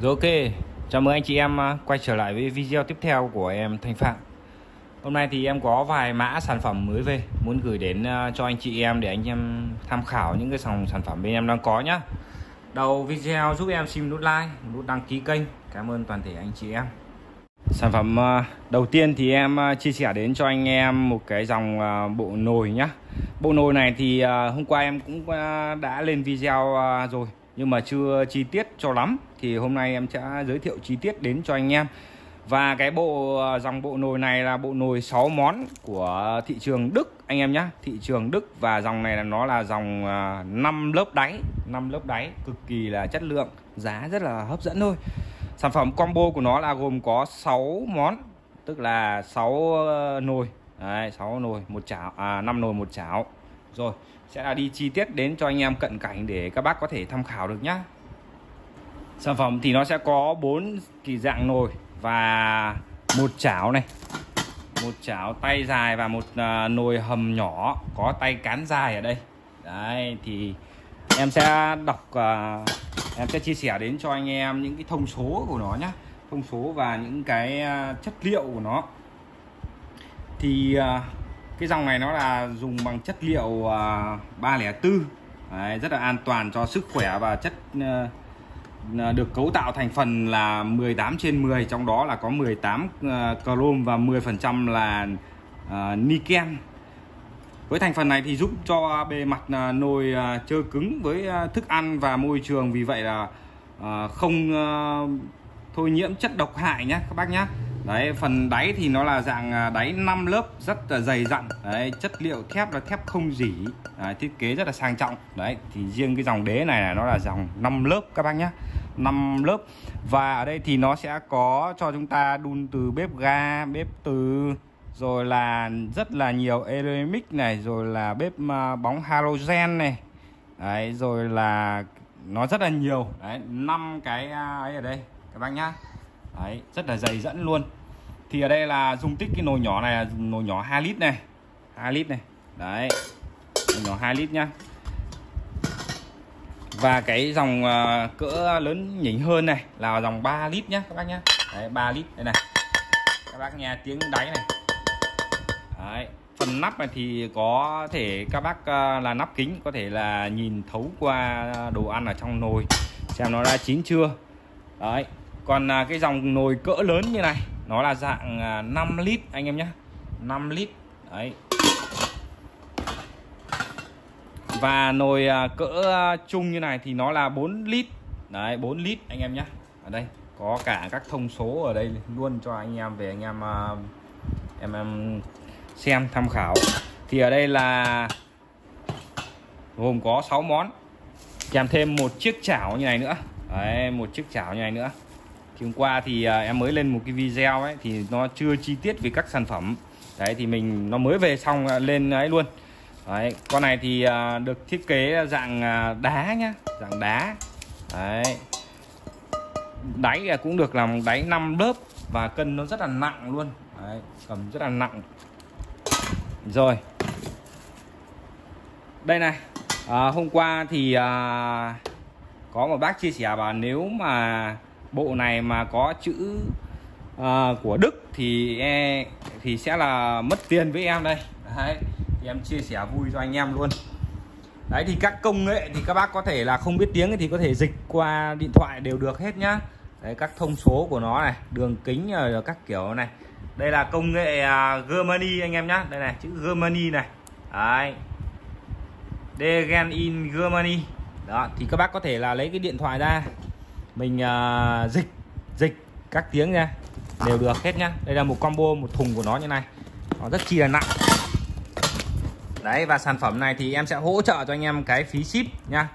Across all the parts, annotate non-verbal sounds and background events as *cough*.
Rồi ok, chào mừng anh chị em à, quay trở lại với video tiếp theo của em Thanh Phạm. Hôm nay thì em có vài mã sản phẩm mới về Muốn gửi đến à, cho anh chị em để anh em tham khảo những cái dòng sản phẩm bên em đang có nhá. Đầu video giúp em xin nút like, nút đăng ký kênh. Cảm ơn toàn thể anh chị em. Sản phẩm à, đầu tiên thì em chia sẻ đến cho anh em một cái dòng bộ nồi nhá. Bộ nồi này thì hôm qua em cũng đã lên video rồi nhưng mà chưa chi tiết cho lắm thì hôm nay em sẽ giới thiệu chi tiết đến cho anh em. Và cái bộ ờ, dòng bộ nồi này là bộ nồi 6 món của thị trường Đức anh em nhé thị trường Đức và dòng này là nó là dòng ờ, 5 lớp đáy. 5 lớp đáy cực kỳ là chất lượng giá rất là hấp dẫn thôi. Sản phẩm combo của nó là gồm có 6 món tức là 6 ờ, nồi. Đấy, 6 nồi một chảo à 5 nồi một chảo. Rồi sẽ là đi chi tiết đến cho anh em cận cảnh để các bác có thể tham khảo được nhá. Sản phẩm thì nó sẽ có bốn kỳ dạng nồi và một chảo này. Một chảo tay dài và một uh, nồi hầm nhỏ có tay cán dài ở đây. Đấy thì em sẽ đọc uh, em sẽ chia sẻ đến cho anh em những cái thông số của nó nhé thông số và những cái uh, chất liệu của nó. Thì uh, cái dòng này nó là dùng bằng chất liệu à, uh, 304 Đấy, rất là an toàn cho sức khỏe và chất uh, được cấu tạo thành phần là 18 trên 10 trong đó là có 18 uh, ờ, chrome và 10% là uh, niken. Với thành phần này thì giúp cho bề mặt uh, nồi uh, trơ cứng với uh, thức ăn và môi trường. Vì vậy là uh, không uh, thôi nhiễm chất độc hại nhé các bác nhé đấy phần đáy thì nó là dạng à, đáy 5 lớp rất là dày dặn. Đấy chất liệu thép là thép không dỉ đấy, thiết kế rất là sang trọng. Đấy thì riêng cái dòng đế này là nó là dòng 5 lớp các bác nhé 5 lớp. Và ở đây thì nó sẽ có cho chúng ta đun từ bếp ga bếp từ rồi là rất là nhiều ceramic này rồi là bếp à, bóng halogen này. Đấy rồi là nó rất là nhiều. Đấy năm cái ấy ở đây các bác nhá. Đấy rất là dày dẫn luôn thì ở đây là dung tích cái nồi nhỏ này là nồi nhỏ 2 lít này. 2 lít này. Đấy. Nồi nhỏ 2 lít nhá. Và cái dòng uh, cỡ lớn nhỉnh hơn này là dòng 3 lít nhá các bác nhá. Đấy 3 lít. Đây này. Các bác nghe tiếng đáy này. Đấy. Phần nắp này thì có thể các bác uh, là nắp kính có thể là nhìn thấu qua đồ ăn ở trong nồi xem nó đã chín chưa. Đấy. Còn uh, cái dòng nồi cỡ lớn như này nó là dạng à, 5 lít anh em nhé 5 lít, đấy. Và nồi à, cỡ à, chung như này thì nó là 4 lít. Đấy 4 lít anh em nhé ở đây, có cả các thông số ở đây luôn cho anh em về anh em em em xem tham khảo. Thì ở đây là gồm có 6 món. Kèm thêm một chiếc chảo như này nữa. Đấy, một chiếc chảo như này nữa thì hôm qua thì à, em mới lên một cái video ấy thì nó chưa chi tiết về các sản phẩm. Đấy thì mình nó mới về xong à, lên ấy luôn. Đấy con này thì à, được thiết kế dạng đá nhá dạng đá. Đấy. Đáy cũng được làm đáy 5 lớp và cân nó rất là nặng luôn. Đấy, cầm rất là nặng. Rồi. Đây này à, hôm qua thì à, có một bác chia sẻ bảo nếu mà bộ này mà có chữ uh, của Đức thì e, thì sẽ là mất tiền với em đây. Đấy thì em chia sẻ vui cho anh em luôn. Đấy thì các công nghệ thì các bác có thể là không biết tiếng thì có thể dịch qua điện thoại đều được hết nhá. Đấy các thông số của nó này đường kính ờ, rồi các kiểu này. Đây là công nghệ uh, Germany anh em nhá. Đây này chữ Germany này. Đấy. Degen in Germany. Đó thì các bác có thể là lấy cái điện thoại ra mình uh, dịch dịch các tiếng nha. Đều được hết nhá. Đây là một combo một thùng của nó như này. Nó rất chi là nặng. Đấy và sản phẩm này thì em sẽ hỗ trợ cho anh em cái phí ship nha.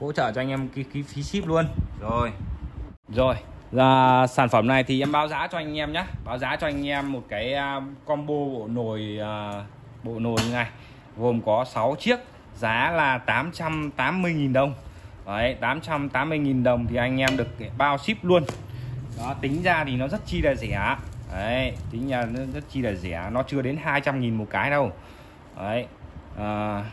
Hỗ trợ cho anh em cái, cái phí ship luôn. Rồi. Rồi là sản phẩm này thì em báo giá cho anh em nhé báo giá cho anh em một cái à, combo bộ nồi à, bộ nồi như này. Gồm có 6 chiếc. Giá là 880.000 đồng. Đấy 880.000 đồng thì anh em được bao ship luôn. Đó tính ra thì nó rất chi là rẻ. Đấy tính ra nó rất chi là rẻ. Nó chưa đến 200.000 một cái đâu. Đấy à,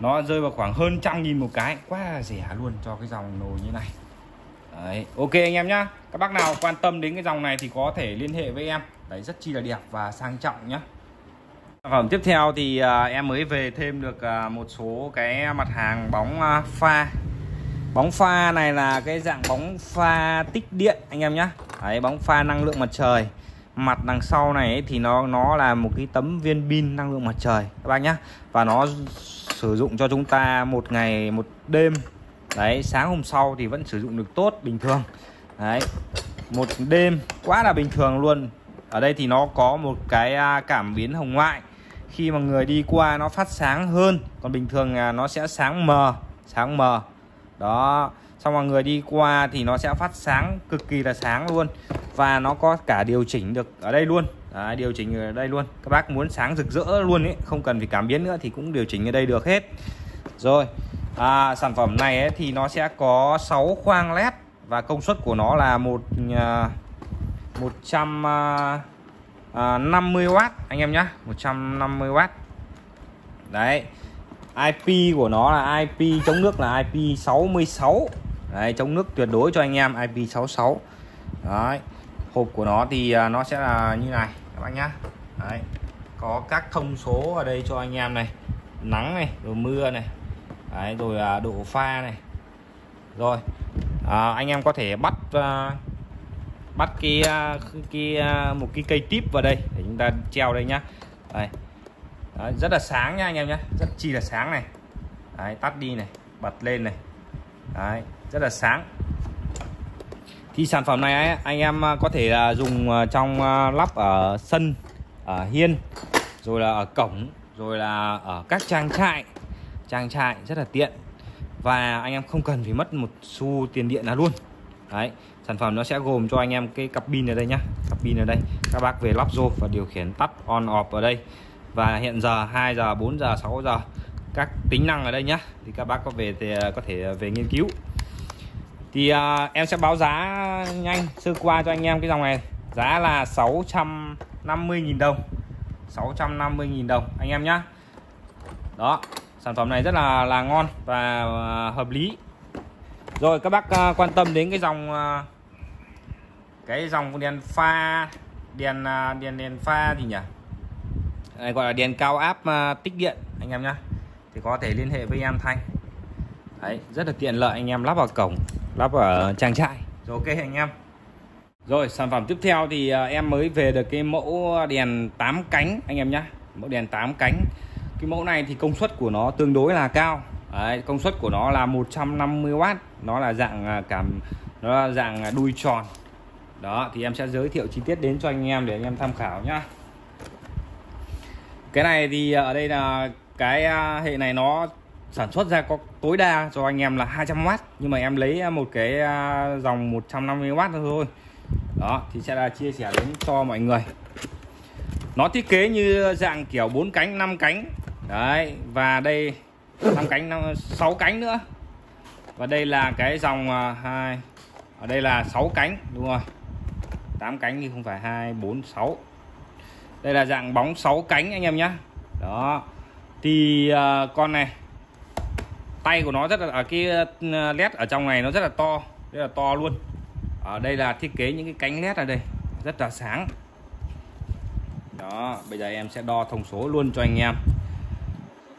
nó rơi vào khoảng hơn trăm nghìn một cái. Quá rẻ luôn cho cái dòng nồi như này. Đấy ok anh em nhá. Các bác nào quan tâm đến cái dòng này thì có thể liên hệ với em. Đấy rất chi là đẹp và sang trọng nhá sản phẩm tiếp theo thì à, em mới về thêm được à, một số cái mặt hàng bóng à, pha. Bóng pha này là cái dạng bóng pha tích điện anh em nhé đấy bóng pha năng lượng mặt trời. Mặt đằng sau này ấy, thì nó nó là một cái tấm viên pin năng lượng mặt trời các bác nhá. Và nó sử dụng cho chúng ta một ngày một đêm. Đấy sáng hôm sau thì vẫn sử dụng được tốt bình thường. Đấy một đêm quá là bình thường luôn. Ở đây thì nó có một cái cảm biến hồng ngoại khi mà người đi qua nó phát sáng hơn. Còn bình thường à, nó sẽ sáng mờ sáng mờ. Đó. Xong mà người đi qua thì nó sẽ phát sáng cực kỳ là sáng luôn. Và nó có cả điều chỉnh được ở đây luôn. Đấy, điều chỉnh ở đây luôn. Các bác muốn sáng rực rỡ luôn ấy không cần phải cảm biến nữa thì cũng điều chỉnh ở đây được hết. Rồi à, sản phẩm này ấy, thì nó sẽ có 6 khoang led và công suất của nó là một à, một trăm à, À, uh, 150W anh em nhé 150W đấy IP của nó là IP chống nước là IP 66 đấy chống nước tuyệt đối cho anh em IP 66 đấy hộp của nó thì à, nó sẽ là như này các bạn nhá. Đấy có các thông số ở đây cho anh em này. Nắng này rồi mưa này. Đấy, rồi à, độ pha này. Rồi à, anh em có thể bắt uh, bắt cái à, cái à, một cái cây tip vào đây để chúng ta treo đây nhá. Đây. Đấy, rất là sáng nha anh em nhé rất chi là sáng này. Đấy, tắt đi này bật lên này. Đấy, rất là sáng. Thì sản phẩm này ấy, anh em à, có thể là dùng trong lắp ở sân ở hiên rồi là ở cổng rồi là ở các trang trại. Trang trại rất là tiện. Và anh em không cần phải mất một xu tiền điện nào luôn đấy sản phẩm nó sẽ gồm cho anh em cái cặp pin ở đây nhá. Cặp pin ở đây. Các bác về lắp rô và điều khiển tắt on off ở đây. Và hiện giờ 2 giờ 4 giờ 6 giờ các tính năng ở đây nhá. Thì các bác có về thì à, có thể à, về nghiên cứu. Thì à, em sẽ báo giá nhanh. Sơ qua cho anh em cái dòng này. Giá là 650.000 đồng. 650.000 đồng anh em nhá. Đó sản phẩm này rất là là ngon và à, hợp lý rồi, các bác à, quan tâm đến cái dòng à, cái dòng đèn pha, đèn à, đèn đèn pha gì nhỉ? Này gọi là đèn cao áp tích điện, anh em nhá. Thì có thể liên hệ với em Thanh. Đấy, rất là tiện lợi, anh em lắp vào cổng, lắp ở trang trại. Rồi, ok, anh em. Rồi, sản phẩm tiếp theo thì em mới về được cái mẫu đèn 8 cánh, anh em nhá. Mẫu đèn 8 cánh. Cái mẫu này thì công suất của nó tương đối là cao. Đấy, công suất của nó là 150W nó là dạng à, cảm nó là dạng à, đuôi tròn. Đó thì em sẽ giới thiệu chi tiết đến cho anh em để anh em tham khảo nhá. Cái này thì à, ở đây là cái hệ này nó sản xuất ra có tối đa cho anh em là 200W nhưng mà em lấy một cái dòng 150W thôi. Đó thì sẽ là chia sẻ đến cho mọi người. Nó thiết kế như dạng kiểu bốn cánh 5 cánh. Đấy và đây năm cánh 5, 6 cánh nữa. Và đây là cái dòng à, hai. Ở đây là 6 cánh đúng rồi. 8 cánh thì không phải 2 4 6 đây là dạng bóng 6 cánh anh em nhé đó. Thì uh, con này tay của nó rất là ở cái led ở trong này nó rất là to rất là to luôn. Ở đây là thiết kế những cái cánh led ở đây rất là sáng. Đó bây giờ em sẽ đo thông số luôn cho anh em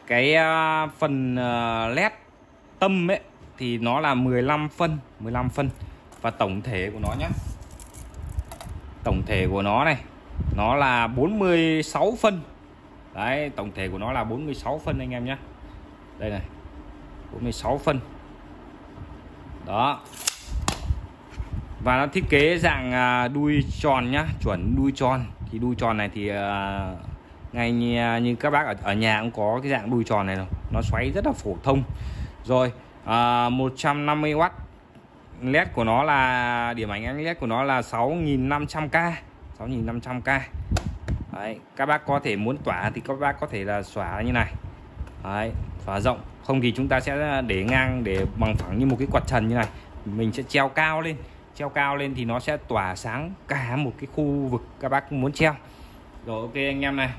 cái à, phần à, led tâm ấy, thì nó là 15 phân 15 phân. Và tổng thể của nó nhé tổng thể của nó này, nó là 46 phân. Đấy, tổng thể của nó là 46 phân anh em nhé đây này 46 phân. Đó. Và nó thiết kế dạng à, đuôi tròn nhá, chuẩn đuôi tròn. Thì đuôi tròn này thì ngay như, à, như các bác ở, ở nhà cũng có cái dạng đuôi tròn này rồi. Nó xoáy rất là phổ thông. Rồi à, 150W led của nó là điểm ảnh led của nó là 6.500k 6500k Đấy, các bác có thể muốn tỏa thì các bác có thể là xóa như này. Đấy, xóa rộng. Không thì chúng ta sẽ để ngang để bằng phẳng như một cái quạt trần như này. Mình sẽ treo cao lên. Treo cao lên thì nó sẽ tỏa sáng cả một cái khu vực các bác muốn treo. Rồi ok anh em này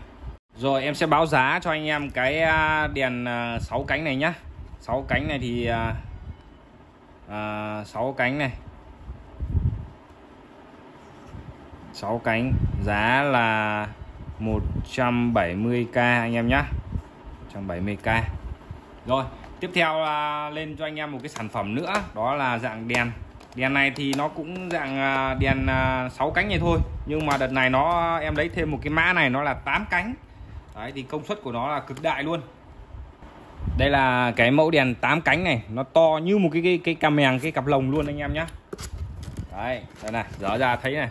rồi em sẽ báo giá cho anh em cái à, đèn à, 6 cánh này nhá. 6 cánh này thì à, à 6 cánh này. 6 cánh giá là 170k anh em nhá. 170k rồi tiếp theo là lên cho anh em một cái sản phẩm nữa đó là dạng đèn. Đèn này thì nó cũng dạng đèn 6 cánh này thôi. Nhưng mà đợt này nó em lấy thêm một cái mã này nó là 8 cánh đấy, thì công suất của nó là cực đại luôn. Đây là cái mẫu đèn 8 cánh này. Nó to như một cái cái cái cam mèng, cái cặp lồng luôn anh em nhá. đấy, đây này, dở ra thấy này.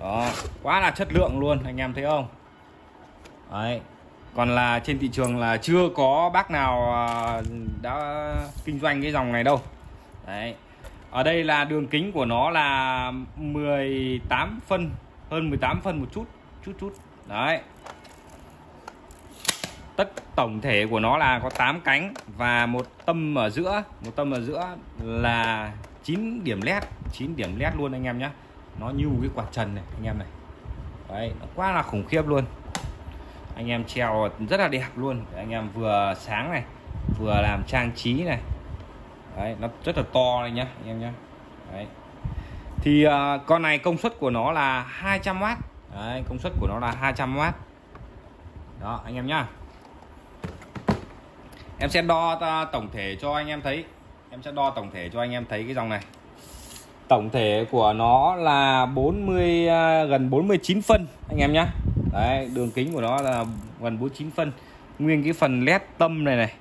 Đó, quá là chất lượng luôn, anh em thấy không? Đấy, còn là trên thị trường là chưa có bác nào à, đã kinh doanh cái dòng này đâu. Đấy, ở đây là đường kính của nó là 18 phân, hơn 18 phân một chút chút chút. Đấy tất tổng thể của nó là có 8 cánh và một tâm ở giữa. Một tâm ở giữa là 9 điểm led 9 điểm led luôn anh em nhé. Nó như cái quạt trần này anh em này. Đấy nó quá là khủng khiếp luôn. Anh em treo rất là đẹp luôn. Để anh em vừa sáng này vừa làm trang trí này. Đấy nó rất là to này nhá anh em nhé đấy. Thì uh, con này công suất của nó là 200W đấy, công suất của nó là 200W đó anh em nhá em sẽ đo tổng thể cho anh em thấy. Em sẽ đo tổng thể cho anh em thấy cái dòng này. Tổng thể của nó là 40 à, gần 49 phân, anh em nhé đấy, đường kính của nó là gần 49 phân. Nguyên cái phần led tâm này này.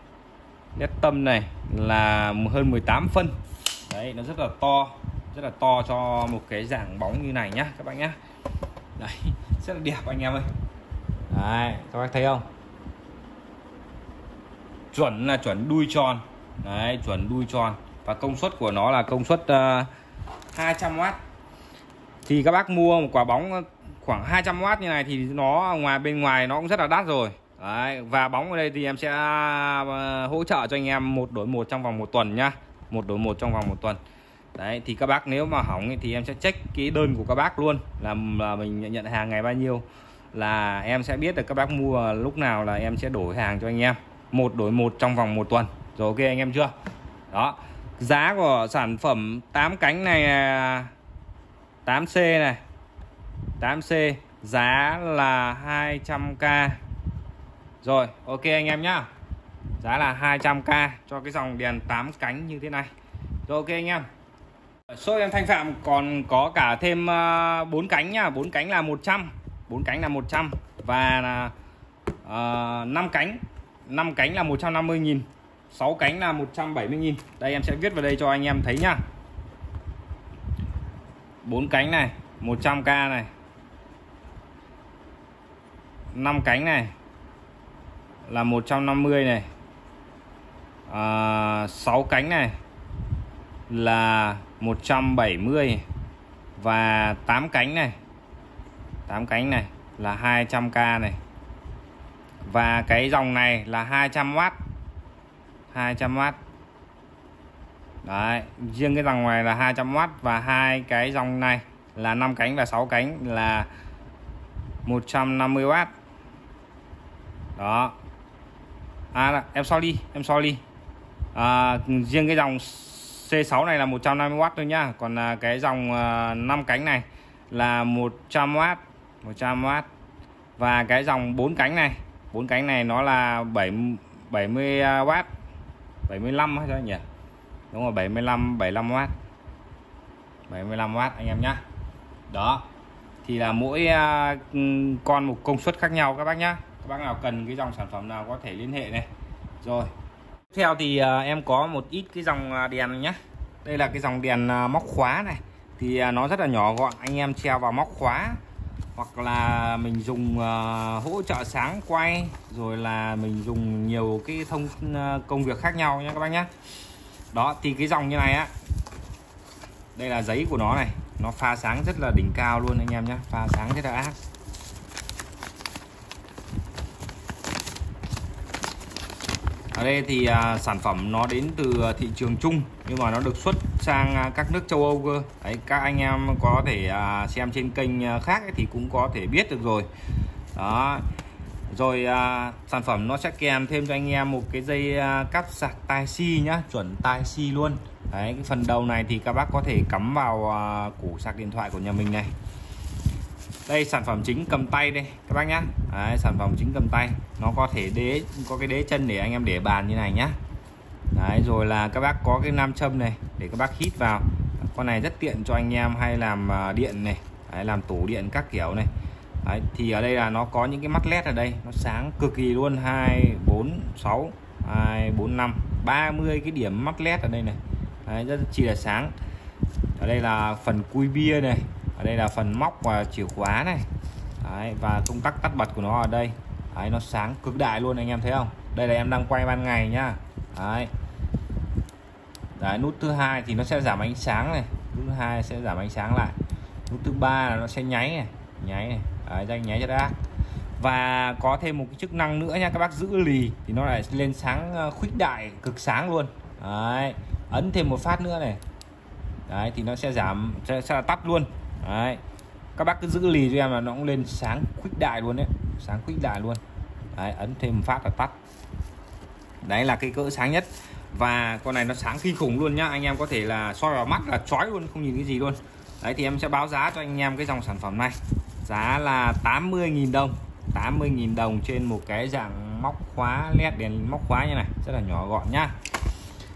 Led tâm này là hơn 18 phân. Đấy, nó rất là to, rất là to cho một cái dạng bóng như này nhá, các bạn nhá. Đấy, *laughs* rất là đẹp anh em ơi. Đấy, các bác thấy không? Chuẩn là chuẩn đuôi tròn. Đấy chuẩn đuôi tròn. Và công suất của nó là công suất ờ, uh, 200W thì các bác mua một quả bóng khoảng 200W như này thì nó ngoài bên ngoài nó cũng rất là đắt rồi. Đấy, và bóng ở đây thì em sẽ ờ, hỗ trợ cho anh em một đổi một trong vòng một tuần nhá. Một đổi một trong vòng một tuần. Đấy thì các bác nếu mà hỏng thì em sẽ check cái đơn của các bác luôn là, là mình nhận hàng ngày bao nhiêu. Là em sẽ biết được các bác mua lúc nào là em sẽ đổi hàng cho anh em một đổi một trong vòng một tuần. Rồi ok anh em chưa? Đó. Giá của sản phẩm 8 cánh này à, 8C này. 8C giá là 200k rồi ok anh em nhá. Giá là 200k cho cái dòng đèn 8 cánh như thế này. Rồi ok anh em. Số em Thanh Phạm còn có cả thêm à, 4 cánh nhá. 4 cánh là 100 4 cánh là 100 và là à, uh, 5 cánh. 5 cánh là 150 000 6 cánh là 170 000 Đây em sẽ viết vào đây cho anh em thấy nhá. 4 cánh này 100k này. 5 cánh này là 150 này. À, 6 cánh này là 170 và 8 cánh này. 8 cánh này là 200k này và cái dòng này là 200W 200W Đấy, riêng cái dòng này là 200W và hai cái dòng này là 5 cánh và 6 cánh là 150W. Đó. À em sorry, em sorry. À, riêng cái dòng C6 này là 150W thôi nhá. Còn à, cái dòng à, 5 cánh này là 100W, 100W. Và cái dòng 4 cánh này, bốn cánh này nó là 7 70W 75 hay sao nhỉ? Đúng rồi 75 75W 75W anh em nhá. Đó, thì là mỗi à, con một công suất khác nhau các bác nhá. Các bác nào cần cái dòng sản phẩm nào có thể liên hệ này. Rồi, tiếp theo thì à, em có một ít cái dòng à, đèn nhá. Đây là cái dòng đèn móc khóa này. Thì nó rất là nhỏ gọn, anh em treo vào móc khóa hoặc là mình dùng uh, hỗ trợ sáng quay rồi là mình dùng nhiều cái thông uh, công việc khác nhau nha các bác nhé. Đó thì cái dòng như này á đây là giấy của nó này nó pha sáng rất là đỉnh cao luôn anh em nhé pha sáng rất là ác. Ở đây thì à, sản phẩm nó đến từ thị trường chung nhưng mà nó được xuất sang à, các nước châu Âu cơ. Đấy các anh em có thể à, xem trên kênh à, khác ấy, thì cũng có thể biết được rồi. Đó. Rồi à, sản phẩm nó sẽ kèm thêm cho anh em một cái dây à, cắp sạc tai si nhá chuẩn tai si luôn. Đấy cái phần đầu này thì các bác có thể cắm vào à, củ sạc điện thoại của nhà mình này đây sản phẩm chính cầm tay đây các bác nhá. Đấy, sản phẩm chính cầm tay. Nó có thể đế có cái đế chân để anh em để bàn như này nhá. Đấy rồi là các bác có cái nam châm này để các bác hít vào. Con này rất tiện cho anh em hay làm à, điện này đấy, làm tủ điện các kiểu này. Đấy, thì ở đây là nó có những cái mắt led ở đây. Nó sáng cực kỳ luôn. Hai bốn sáu hai bốn năm. 30 cái điểm mắt led ở đây này. Đấy, rất chỉ là sáng. Ở đây là phần cui bia này ở đây là phần móc và chìa khóa này. Đấy, và công tắc tắt bật của nó ở đây. Đấy, nó sáng cực đại luôn anh em thấy không? Đây là em đang quay ban ngày nhá. Đấy. đấy nút thứ hai thì nó sẽ giảm ánh sáng này. Nút thứ hai sẽ giảm ánh sáng lại. Nút thứ ba là nó sẽ nháy này. Nháy này. Đấy, danh nháy cho đã. Và có thêm một cái chức năng nữa nha các bác giữ lì thì nó lại lên sáng ờ, khuếch đại cực sáng luôn. Đấy ấn thêm một phát nữa này. Đấy thì nó sẽ giảm sẽ, sẽ tắt luôn đấy. Các bác cứ giữ lì cho em là nó cũng lên sáng khuếch đại luôn đấy. Sáng khuếch đại luôn. Đấy, ấn thêm một phát là tắt. Đấy là cái cỡ sáng nhất. Và con này nó sáng kinh khủng luôn nhá. Anh em có thể là soi vào mắt là chói luôn, không nhìn cái gì luôn. Đấy, thì em sẽ báo giá cho anh em cái dòng sản phẩm này. Giá là 80.000 đồng. 80.000 đồng trên một cái dạng móc khóa led đèn móc khóa như này. Rất là nhỏ gọn nhá.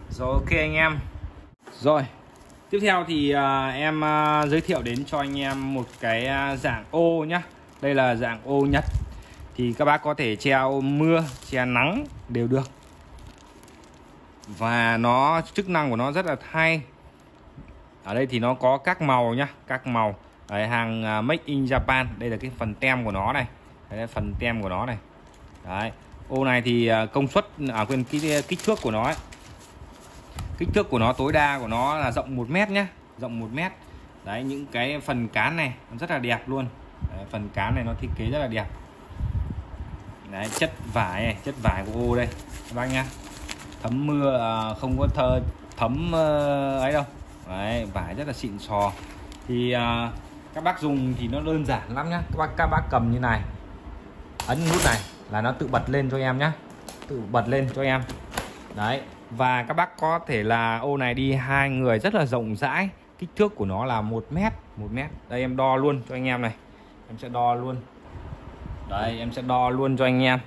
Rồi, ok anh em. Rồi tiếp theo thì uh, em uh, giới thiệu đến cho anh em một cái uh, dạng ô nhá. Đây là dạng ô nhật. Thì các bác có thể treo mưa che nắng đều được. Và nó chức năng của nó rất là hay. Ở đây thì nó có các màu nhá các màu. Đấy, hàng Make in Japan. Đây là cái phần tem của nó này. Đấy, là phần tem của nó này. Đấy ô này thì công suất à quên cái kích thước của nó ấy, kích thước của nó tối đa của nó là rộng 1 mét nhé rộng 1 mét. Đấy những cái phần cán này rất là đẹp luôn. Đấy, phần cán này nó thiết kế rất là đẹp. Đấy chất vải này chất vải của ô đây các bác nhá. Thấm mưa à, không có thơ thấm ờ, ấy đâu. Đấy vải rất là xịn sò. Thì à, các bác dùng thì nó đơn giản lắm nhá. Các bác các bác cầm như này ấn nút này là nó tự bật lên cho em nhá. Tự bật lên cho em. Đấy và các bác có thể là ô này đi, hai người rất là rộng rãi. Kích thước của nó là một mét một mét. Đây, em đo luôn cho anh em này. Em sẽ đo luôn. Đây, em sẽ đo luôn cho anh em.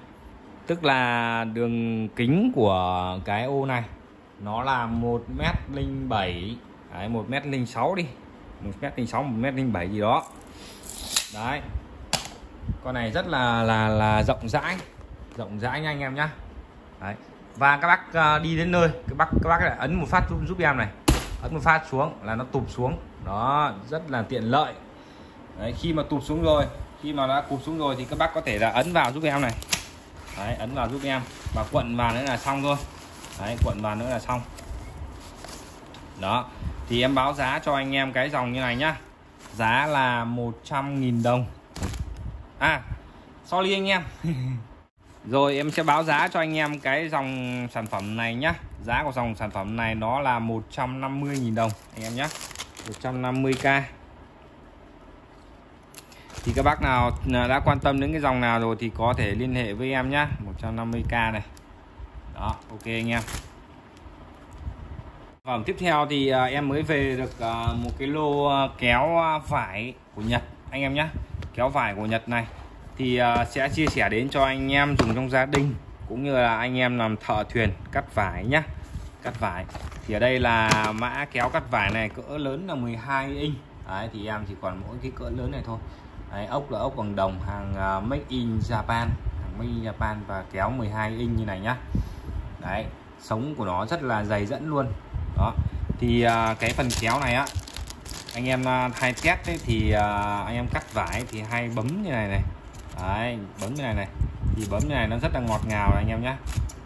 Tức là đường kính của cái ô này, nó là một mét linh bảy. Một mét linh sáu đi. Một mét linh sáu, một mét linh bảy gì đó. Đấy. Con này rất là là là rộng rãi. Rộng rãi nha anh em nhá. Đấy và các bác ờ, đi đến nơi các bác các bác lại ấn một phát giúp, giúp em này. Ấn một phát xuống là nó tụt xuống. Đó rất là tiện lợi. Đấy, khi mà tụt xuống rồi khi mà đã cụp xuống rồi thì các bác có thể là ấn vào giúp em này. Đấy, ấn vào giúp em. Và quận vào nữa là xong thôi. Đấy, quận vào nữa là xong. Đó thì em báo giá cho anh em cái dòng như này nhá. Giá là 100.000 đồng. À sorry anh em. *laughs* Rồi, em sẽ báo giá cho anh em cái dòng sản phẩm này nhá. Giá của dòng sản phẩm này nó là 150.000 đồng, anh em nhé 150k Thì các bác nào đã quan tâm đến cái dòng nào rồi thì có thể liên hệ với em nhá. 150k này. Đó, ok anh em. Phẩm tiếp theo thì à, em mới về được à, một cái lô à, kéo vải của Nhật, anh em nhé Kéo vải của Nhật này thì à, sẽ chia sẻ đến cho anh em dùng trong gia đình cũng như là anh em làm thợ thuyền cắt vải nhá. Cắt vải. Thì ở đây là mã kéo cắt vải này cỡ lớn là 12 inch. Đấy thì em chỉ còn mỗi cái cỡ lớn này thôi. Đấy, ốc là ốc bằng đồng hàng à, made make in Japan. Hàng make in Japan và kéo 12 inch như này nhá. Đấy sống của nó rất là dày dẫn luôn. Đó. Thì à, cái phần kéo này á anh em hay test ấy, thì anh em cắt vải thì hay bấm như này này đấy bấm cái này này. Thì bấm như này nó rất là ngọt ngào này anh em nhé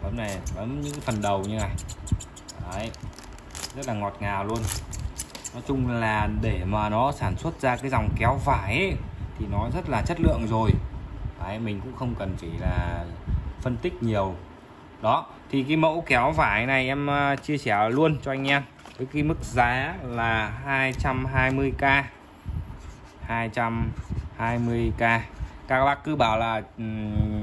bấm này bấm những phần đầu như này. Đấy rất là ngọt ngào luôn. Nói chung là để mà nó sản xuất ra cái dòng kéo vải ấy, thì nó rất là chất lượng rồi. Đấy mình cũng không cần phải là phân tích nhiều. Đó thì cái mẫu kéo vải này em à, chia sẻ luôn cho anh em. Với cái mức giá là 220k 220k các bác cứ bảo là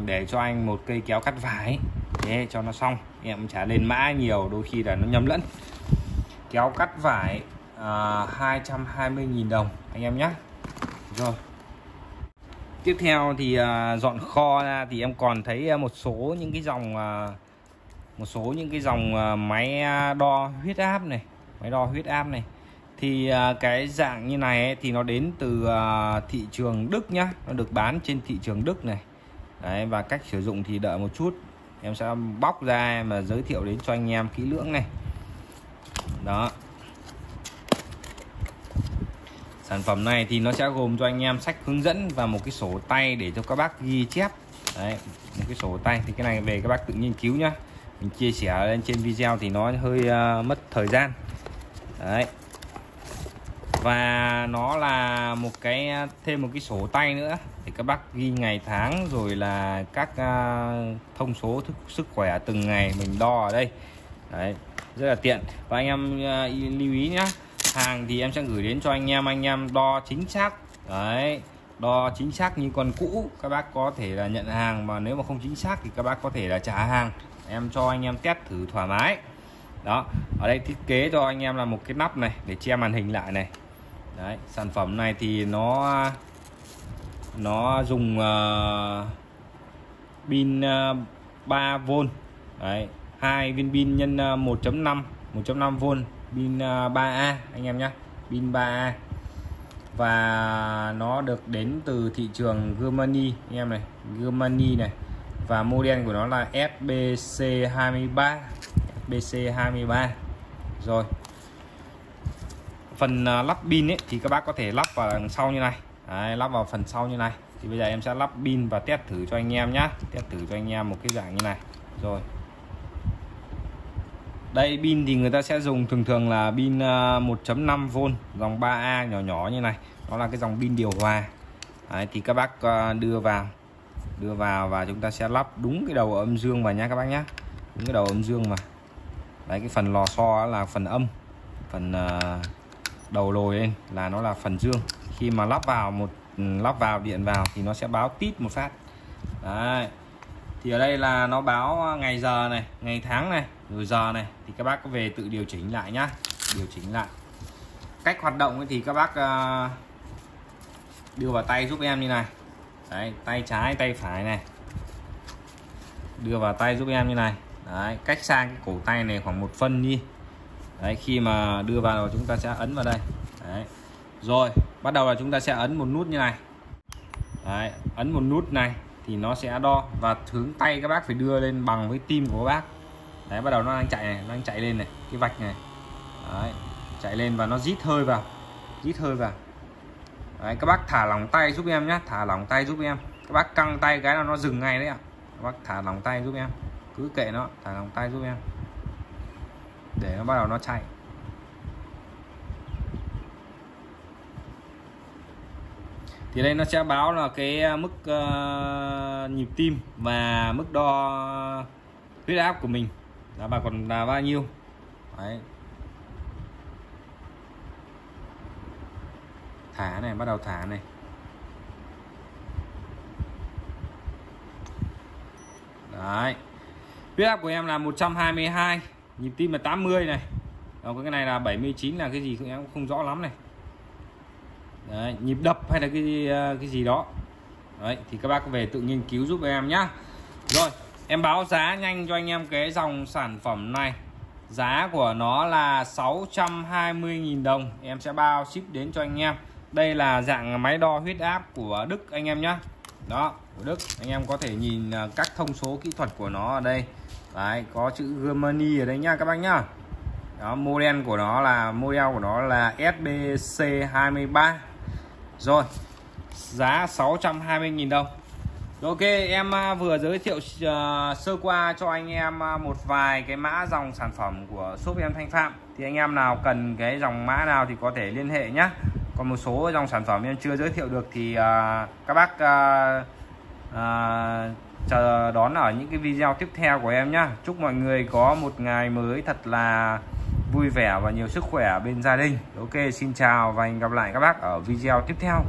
để cho anh một cây kéo cắt vải. Thế cho nó xong. Em trả lên mã nhiều đôi khi là nó nhầm lẫn. Kéo cắt vải à, 220.000 đồng anh em nhé rồi. Tiếp theo thì uh, dọn kho ra thì em còn thấy à, một số những cái dòng uh, một số những cái dòng uh, máy đo huyết áp này máy đo huyết áp này thì à, cái dạng như này ấy, thì nó đến từ à, thị trường Đức nhá. Nó được bán trên thị trường Đức này. Đấy, và cách sử dụng thì đợi một chút. Em sẽ bóc ra mà giới thiệu đến cho anh em kỹ lưỡng này. Đó. Sản phẩm này thì nó sẽ gồm cho anh em sách hướng dẫn và một cái sổ tay để cho các bác ghi chép. Đấy một cái sổ tay. Thì cái này về các bác tự nghiên cứu nhá. Mình chia sẻ lên trên video thì nó hơi uh, mất thời gian. Đấy và nó là một cái thêm một cái sổ tay nữa. Thì các bác ghi ngày tháng rồi là các uh, thông số thức, sức khỏe từng ngày mình đo ở đây. Đấy rất là tiện. Và anh em uh, lưu ý nhé hàng thì em sẽ gửi đến cho anh em anh em đo chính xác. Đấy đo chính xác như con cũ. Các bác có thể là nhận hàng mà nếu mà không chính xác thì các bác có thể là trả hàng. Em cho anh em test thử thoải mái. Đó ở đây thiết kế cho anh em là một cái nắp này để che màn hình lại này đấy sản phẩm này thì nó nó dùng uh, pin ờ, uh, 3V đấy hai viên pin nhân uh, 1.5 1.5V pin ờ, uh, 3A anh em nhé pin 3A và nó được đến từ thị trường Germany anh em này Germany này. Và model của nó là SBC23 SBC23 rồi phần à, lắp pin ấy thì các bác có thể lắp vào đằng sau như này. Đấy, lắp vào phần sau như này. Thì bây giờ em sẽ lắp pin và test thử cho anh em nhá. Test thử cho anh em một cái dạng như này. Rồi. Đây pin thì người ta sẽ dùng thường thường là pin à, 1.5V dòng 3A nhỏ nhỏ như này. Đó là cái dòng pin điều hòa. Đấy, thì các bác à, đưa vào. Đưa vào và chúng ta sẽ lắp đúng cái đầu âm dương vào nhé các bác nhé đúng cái đầu âm dương mà đấy cái phần lò xo là phần âm. Phần uh, đầu lồi lên là nó là phần dương. Khi mà lắp vào một, lắp vào điện vào thì nó sẽ báo tít một phát. Đấy. Thì ở đây là nó báo ngày giờ này, ngày tháng này, rồi giờ này. Thì các bác có về tự điều chỉnh lại nhá. Điều chỉnh lại. Cách hoạt động thì các bác ờ, đưa vào tay giúp em như này. Đấy, tay trái, tay phải này. Đưa vào tay giúp em như này. Đấy, cách sang cái cổ tay này khoảng một phân đi đấy, khi mà đưa vào chúng ta sẽ ấn vào đây. Đấy. Rồi, bắt đầu là chúng ta sẽ ấn một nút như này. Đấy, ấn một nút này thì nó sẽ đo và hướng tay các bác phải đưa lên bằng với tim của các bác. Đấy, bắt đầu nó đang chạy này, nó đang chạy lên này, cái vạch này. Đấy, chạy lên và nó rít hơi vào, rít hơi vào. Đấy, các bác thả lỏng tay giúp em nhé thả lỏng tay giúp em. Các bác căng tay cái là nó dừng ngay đấy ạ. Các bác thả lỏng tay giúp em, cứ kệ nó, thả lỏng tay giúp em để nó bắt đầu nó chạy. Thì đây nó sẽ báo là cái à, mức uh, nhịp tim và mức đo huyết áp của mình. Là bà còn là bao nhiêu? Đấy. Thả này bắt đầu thả này. Đấy. Huyết áp của em là 122 nhịp tim là 80 này. Còn cái này là 79 là cái gì em cũng không rõ lắm này. Đấy, nhịp đập hay là cái gì, cái gì đó. Đấy, thì các bác về tự nghiên cứu giúp em nhá. Rồi em báo giá nhanh cho anh em cái dòng sản phẩm này. Giá của nó là 620.000 đồng. Em sẽ bao ship đến cho anh em. Đây là dạng máy đo huyết áp của Đức anh em nhé đó của Đức. Anh em có thể nhìn à, các thông số kỹ thuật của nó ở đây. Đấy, có chữ Germany ở đây nha các bác nhá. Đó model của nó là model của nó là SBC23 rồi giá 620.000 đồng. Ok em à, vừa giới thiệu uh, sơ qua cho anh em một vài cái mã dòng sản phẩm của shop em Thanh Phạm. Thì anh em nào cần cái dòng mã nào thì có thể liên hệ nhé còn một số dòng sản phẩm em chưa giới thiệu được thì à, các bác à, à, chờ đón ở những cái video tiếp theo của em nhé Chúc mọi người có một ngày mới thật là vui vẻ và nhiều sức khỏe bên gia đình. Ok xin chào và hẹn gặp lại các bác ở video tiếp theo.